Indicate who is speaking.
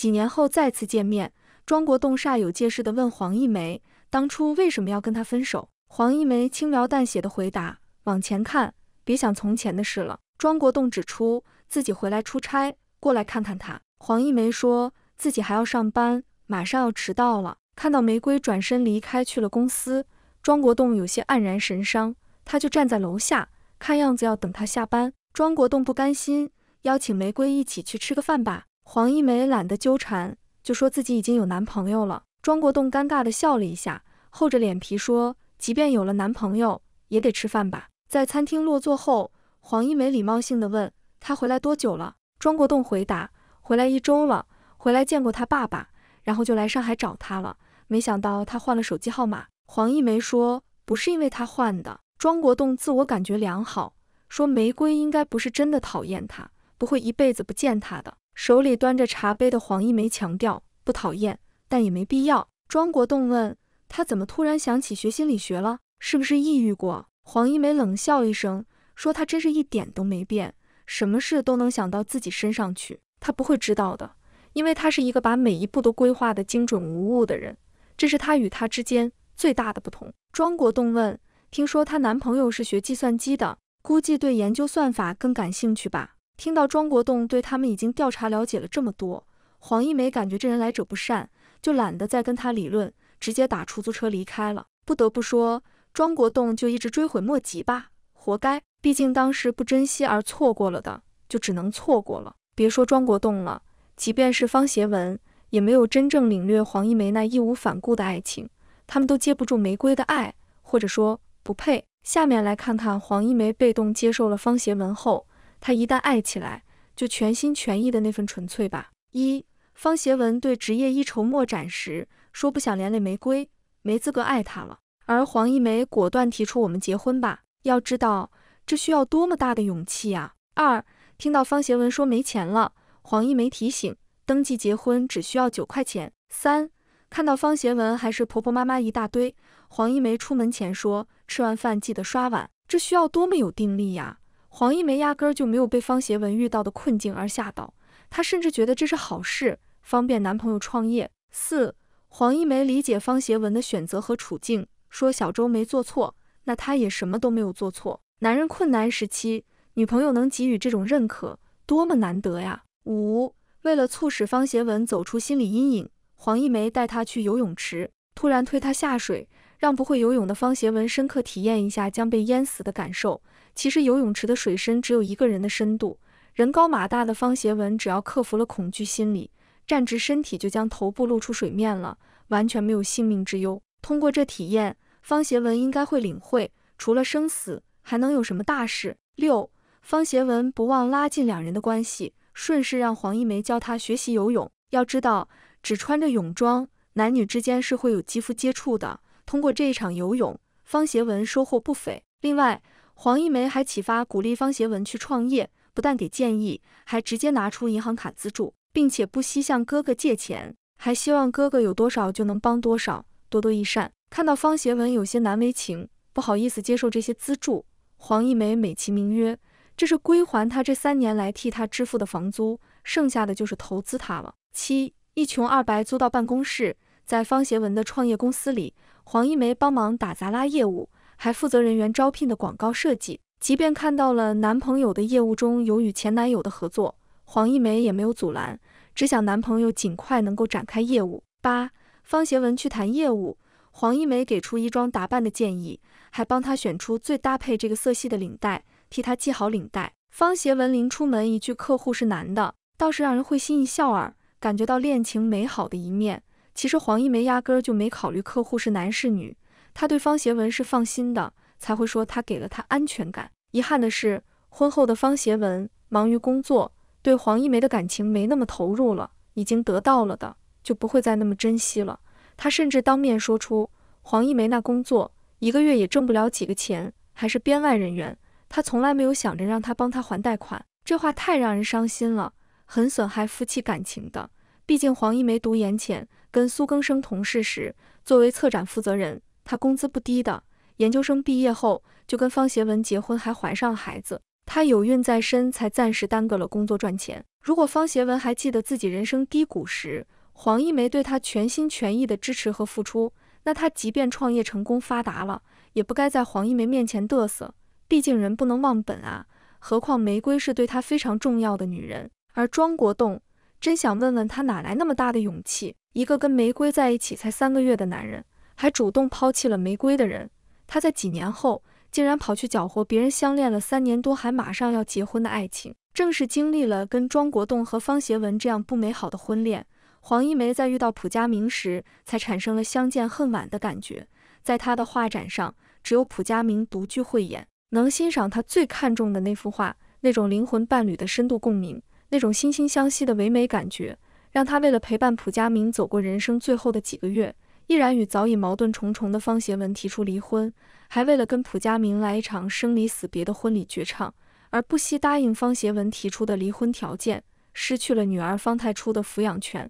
Speaker 1: 几年后再次见面，庄国栋煞有介事地问黄一梅，当初为什么要跟他分手？黄一梅轻描淡写地回答：往前看，别想从前的事了。庄国栋指出自己回来出差，过来看看他。黄一梅说自己还要上班，马上要迟到了。看到玫瑰转身离开去了公司，庄国栋有些黯然神伤，他就站在楼下，看样子要等他下班。庄国栋不甘心，邀请玫瑰一起去吃个饭吧。黄一梅懒得纠缠，就说自己已经有男朋友了。庄国栋尴尬地笑了一下，厚着脸皮说，即便有了男朋友，也得吃饭吧。在餐厅落座后，黄一梅礼貌性地问他回来多久了。庄国栋回答，回来一周了，回来见过他爸爸，然后就来上海找他了。没想到他换了手机号码。黄一梅说：“不是因为他换的。”庄国栋自我感觉良好，说：“玫瑰应该不是真的讨厌他，不会一辈子不见他的。”手里端着茶杯的黄一梅强调：“不讨厌，但也没必要。”庄国栋问他：“怎么突然想起学心理学了？是不是抑郁过？”黄一梅冷笑一声，说：“他真是一点都没变，什么事都能想到自己身上去。他不会知道的，因为他是一个把每一步都规划的精准无误的人。”这是他与他之间最大的不同。庄国栋问：“听说她男朋友是学计算机的，估计对研究算法更感兴趣吧？”听到庄国栋对他们已经调查了解了这么多，黄一梅感觉这人来者不善，就懒得再跟他理论，直接打出租车离开了。不得不说，庄国栋就一直追悔莫及吧，活该。毕竟当时不珍惜而错过了的，就只能错过了。别说庄国栋了，即便是方协文。也没有真正领略黄一梅那义无反顾的爱情，他们都接不住玫瑰的爱，或者说不配。下面来看看黄一梅被动接受了方协文后，她一旦爱起来，就全心全意的那份纯粹吧。一方协文对职业一筹莫展时，说不想连累玫瑰，没资格爱她了。而黄一梅果断提出我们结婚吧，要知道这需要多么大的勇气啊！二听到方协文说没钱了，黄一梅提醒。登记结婚只需要九块钱。三看到方协文还是婆婆妈妈一大堆，黄一梅出门前说吃完饭记得刷碗，这需要多么有定力呀！黄一梅压根儿就没有被方协文遇到的困境而吓到，她甚至觉得这是好事，方便男朋友创业。四黄一梅理解方协文的选择和处境，说小周没做错，那他也什么都没有做错。男人困难时期，女朋友能给予这种认可，多么难得呀！五。为了促使方协文走出心理阴影，黄一梅带他去游泳池，突然推他下水，让不会游泳的方协文深刻体验一下将被淹死的感受。其实游泳池的水深只有一个人的深度，人高马大的方协文只要克服了恐惧心理，站直身体就将头部露出水面了，完全没有性命之忧。通过这体验，方协文应该会领会，除了生死，还能有什么大事？六，方协文不忘拉近两人的关系。顺势让黄一梅教他学习游泳。要知道，只穿着泳装，男女之间是会有肌肤接触的。通过这一场游泳，方协文收获不菲。另外，黄一梅还启发鼓励方协文去创业，不但给建议，还直接拿出银行卡资助，并且不惜向哥哥借钱，还希望哥哥有多少就能帮多少，多多益善。看到方协文有些难为情，不好意思接受这些资助，黄一梅美其名曰。这是归还他这三年来替他支付的房租，剩下的就是投资他了。七一穷二白租到办公室，在方协文的创业公司里，黄一梅帮忙打杂拉业务，还负责人员招聘的广告设计。即便看到了男朋友的业务中有与前男友的合作，黄一梅也没有阻拦，只想男朋友尽快能够展开业务。八方协文去谈业务，黄一梅给出衣装打扮的建议，还帮他选出最搭配这个色系的领带。替他系好领带，方协文临出门一句客户是男的，倒是让人会心一笑耳，感觉到恋情美好的一面。其实黄一梅压根儿就没考虑客户是男是女，她对方协文是放心的，才会说他给了她安全感。遗憾的是，婚后的方协文忙于工作，对黄一梅的感情没那么投入了。已经得到了的，就不会再那么珍惜了。他甚至当面说出，黄一梅那工作一个月也挣不了几个钱，还是编外人员。他从来没有想着让他帮他还贷款，这话太让人伤心了，很损害夫妻感情的。毕竟黄一梅读研前跟苏更生同事时，作为策展负责人，他工资不低的。研究生毕业后就跟方协文结婚，还怀上孩子。他有孕在身，才暂时耽搁了工作赚钱。如果方协文还记得自己人生低谷时，黄一梅对他全心全意的支持和付出，那他即便创业成功发达了，也不该在黄一梅面前嘚瑟。毕竟人不能忘本啊！何况玫瑰是对他非常重要的女人，而庄国栋真想问问他哪来那么大的勇气？一个跟玫瑰在一起才三个月的男人，还主动抛弃了玫瑰的人，他在几年后竟然跑去搅和别人相恋了三年多还马上要结婚的爱情。正是经历了跟庄国栋和方协文这样不美好的婚恋。黄一梅在遇到蒲家明时，才产生了相见恨晚的感觉。在他的画展上，只有蒲家明独具慧眼，能欣赏他最看重的那幅画，那种灵魂伴侣的深度共鸣，那种惺惺相惜的唯美感觉，让他为了陪伴蒲家明走过人生最后的几个月，毅然与早已矛盾重重的方协文提出离婚，还为了跟蒲家明来一场生离死别的婚礼绝唱，而不惜答应方协文提出的离婚条件，失去了女儿方太初的抚养权。